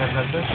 Adresse?